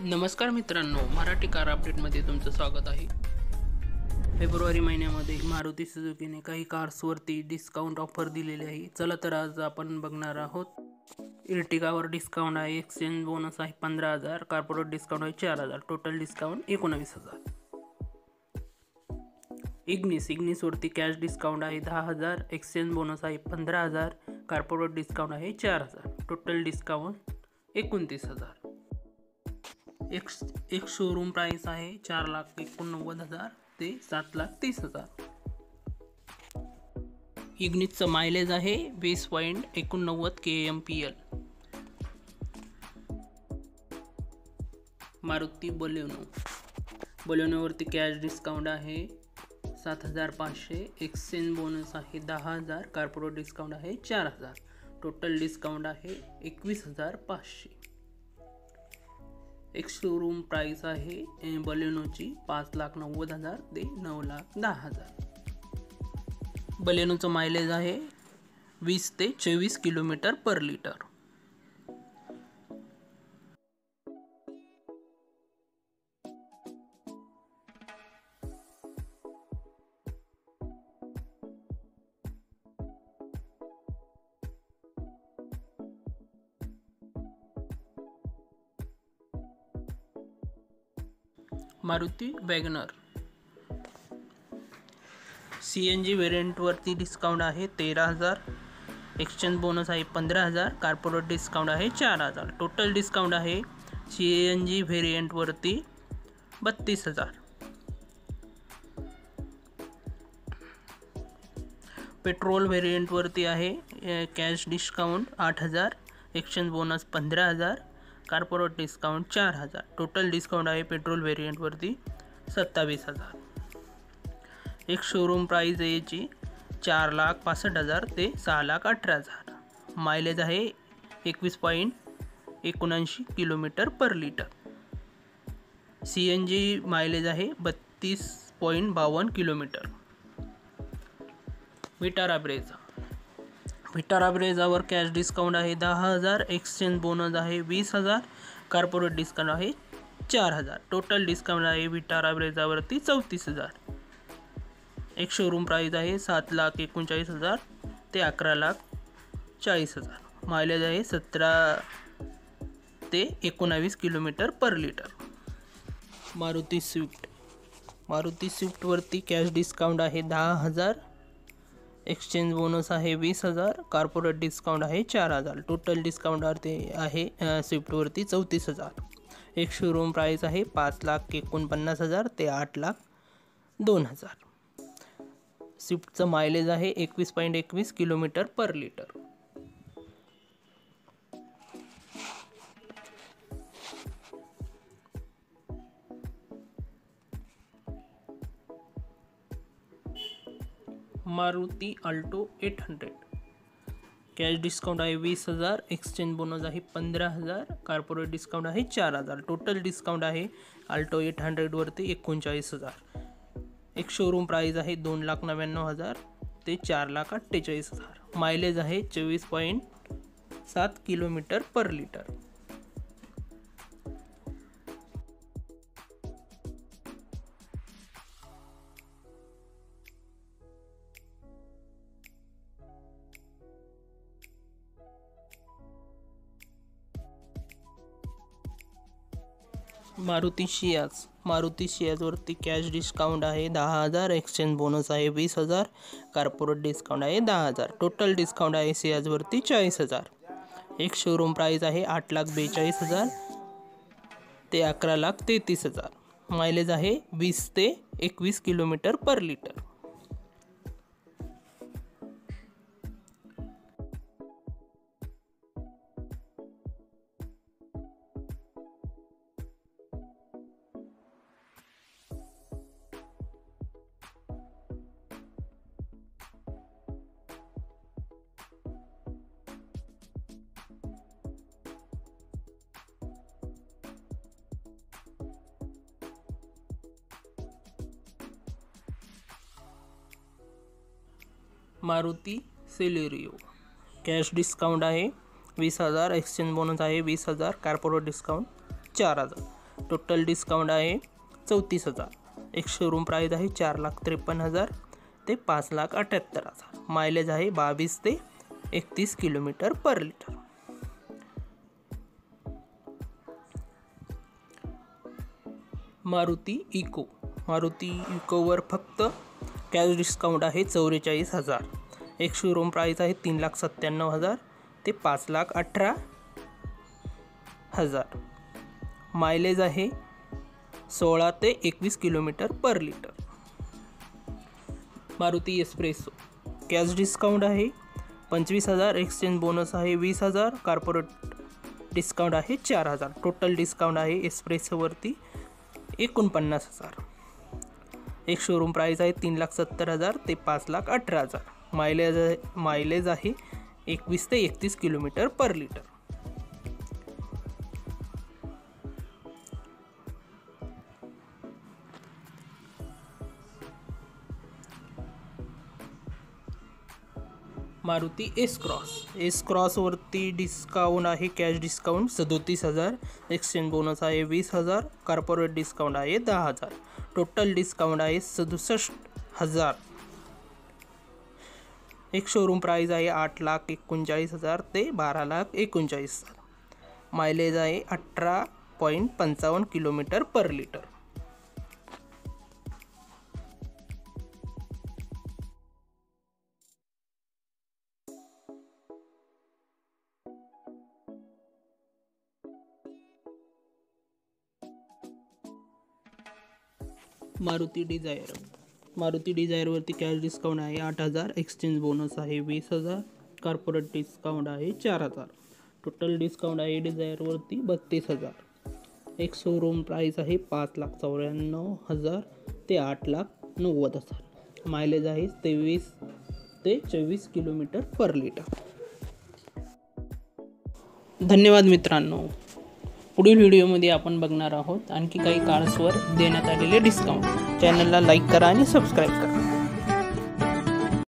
नमस्कार मित्रांनो मराठी कार अपडेटमध्ये तुमचं स्वागत आहे. फेब्रुवारी महिन्यामध्ये मारुती सुझुकीने काही कार्सवरती डिस्काउंट ऑफर दिलेली आहे. चला तर आज आपण बघणार आहोत. इर्टिगावर डिस्काउंट आहे एक्सचेंज बोनस आहे पंधरा हजार कार्पोरेट डिस्काउंट आहे चार हजार टोटल डिस्काउंट एकोणावीस हजार. इग्निस इग्निसवरती कॅश डिस्काउंट आहे दहा हजार एक्सचेंज बोनस आहे पंधरा हजार कार्पोरेट डिस्काउंट आहे चार हजार टोटल डिस्काउंट एकोणतीस हजार. एक एक शोरूम प्राईस आहे चार लाख एकोणनव्वद हजार ते सात लाख तीस हजार. इग्निसचं मायलेज आहे वीस पॉईंट एकोणनव्वद K M P L Maruti Baleno. बलेनोवरती cash discount आहे सात हजार पाचशे. एक्सचेंज बोनस आहे दहा हजार. कार्पोरेट डिस्काउंट आहे चार हजार. टोटल डिस्काउंट आहे एकवीस हजार पाचशे. एक शोरूम प्राईस आहे बलेनोची पाच लाख नव्वद हजार ते नऊ लाख दहा हजार. बलेनोचं मायलेज आहे वीस ते चोवीस kilometre per litre Maruti WagonR. C N G व्हेरियंटवरती discount आहे तेरा हजार. एक्सचेंज बोनस आहे पंधरा हजार. कार्पोरेट डिस्काउंट आहे चार हजार. टोटल डिस्काउंट आहे सी एन जी व्हेरियंटवरती बत्तीस हजार. पेट्रोल व्हेरियंटवरती आहे कॅश डिस्काउंट आठ हजार. एक्सचेंज बोनस पंधरा हजार. कार्पोरेट डिस्काउंट चार हजार. टोटल डिस्काउंट आहे पेट्रोल व्हेरियंटवरती सत्तावीस हजार. एक शोरूम प्राईज आहे याची चार लाख पासष्ट हजार ते सहा लाख अठरा हजार. मायलेज आहे एकवीस पॉईंट एकोणऐंशी kilometre per litre C N G mileage आहे बत्तीस पॉईंट बावन्न किलोमीटर. विटारा अब्रेजा विटारा ब्रेजावर कॅश डिस्काउंट आहे. दहा हजार एक्सचेंज बोनस आहे. वीस हजार कार्पोरेट डिस्काउंट आहे. चार हजार. टोटल डिस्काउंट आहे विटारा ब्रेजावरती चौतीस हजार. एक शोरूम प्राईज आहे सात लाख एकोणचाळीस हजार. ते अकरा लाख चाळीस हजार. मायलेज आहे सतरा ते एकोणावीस kilometre per litre Maruti Swift. Maruti स्विफ्टवरती cash discount आहे दहा हजार एक्सचेंज बोनस आहे वीस हजार. कॉर्पोरेट डिस्काउंट आहे चार हजार. टोटल डिस्काउंटवरती आहे स्विफ्टवरती चौतीस हजार. एक शोरूम प्राईस आहे पाच लाख एकोणपन्नास हजार ते आठ लाख दोन हजार. स्विफ्टचं मायलेज आहे एकवीस पॉईंट एकवीस kilometre per litre Maruti Alto eight hundred. Cash discount आहे वीस हज़ार एक्सचेंज बोनस आहे पंधरा हज़ार कॉर्पोरेट डिस्काउंट आहे चार हज़ार. टोटल डिस्काउंट आहे अल्टो एट हंड्रेडवरती एकोणचाळीस हज़ार. एक शोरूम प्राईज आहे दोन लाख नव्याण्णव हज़ार ते चार लाख अठ्ठेचाळीस हज़ार. मायलेज आहे चोवीस पॉईंट सात kilometre per litre Maruti Ciaz Maruti शियाजवरती cash discount आहे दहा हज़ार. एक्सचेंज बोनस आहे वीस हज़ार. कार्पोरेट डिस्काउंट आहे दहा हज़ार. टोटल डिस्काउंट आहे सियाजवरती चाळीस हज़ार. एक शोरूम प्राईस आहे आठ लाख बेचाळीस हज़ार. ते अकरा लाख तेहतीस हज़ार. मायलेज आहे वीस ते एकवीस kilometre per litre Maruti Celerio cash discount आहे. वीस हजार. एक्सचेंज बोनस आहे. वीस हजार. कार्पोरेट डिस्काउंट चार हजार. टोटल डिस्काउंट आहे चौतीस हजार. एक शोरूम प्राईज आहे चार लाख त्रेपन्न हजार ते पाच लाख अठ्याहत्तर हजार. मायलेज आहे बावीस ते एकतीस kilometre per litre. Maruti Eeco. Maruti इकोवर फक्त कॅश डिस्काउंट आहे चौवेचाळीस हजार. एक शोरूम प्राईस आहे तीन लाख सत्त्याण्णव हजार ते पाच लाख अठरा हजार. मायलेज आहे सोळा ते एकवीस kilometre per litre Maruti Spresso cash discount आहे पंचवीस हजार. एक्सचेंज बोनस आहे वीस हजार. कार्पोरेट डिस्काउंट आहे चार हजार. टोटल डिस्काउंट आहे एस्प्रेसोवरती एकोणपन्नास हजार. एक शोरूम प्राईस आहे तीन लाख सत्तर हजार ते पाच लाख अठरा हजार. मायलेज मायलेज आहे एकवीस ते एकतीस kilometre per litre Maruti S Cross S क्रॉसवरती discount आहे कॅश डिस्काउंट सदोतीस हजार एक्सचेंज बोनस आहे वीस हजार कॉर्पोरेट डिस्काउंट आहे दहा हजार. टोटल डिस्काउंट आहे सदुसष्ट हजार. एक शोरूम प्राईज आहे आठ लाख एकोणचाळीस हजार ते बारा लाख एकोणचाळीस हजार. मायलेज आहे अठरा पॉईंट पंचावन्न kilometre per litre Maruti Dzire. Maruti डिझायरवरती cash discount आहे आठ हजार एक्सचेंज बोनस आहे वीस हजार कार्पोरेट डिस्काउंट आहे चार हजार. टोटल डिस्काउंट आहे डिझायरवरती बत्तीस हजार. एक शोरूम प्राईस आहे पाच लाख चौऱ्याण्णव हजार ते आठ लाख नव्वद हजार. मायलेज आहे तेवीस ते चोवीस किलोमीटर पर लिटर धन्यवाद मित्रांनो. पुढील व्हिडिओमध्ये आपण बघणार आहोत. आणखी काही कार्सवर देण्यात आलेले डिस्काउंट चॅनलला लाईक करा आणि सबस्क्राईब करा.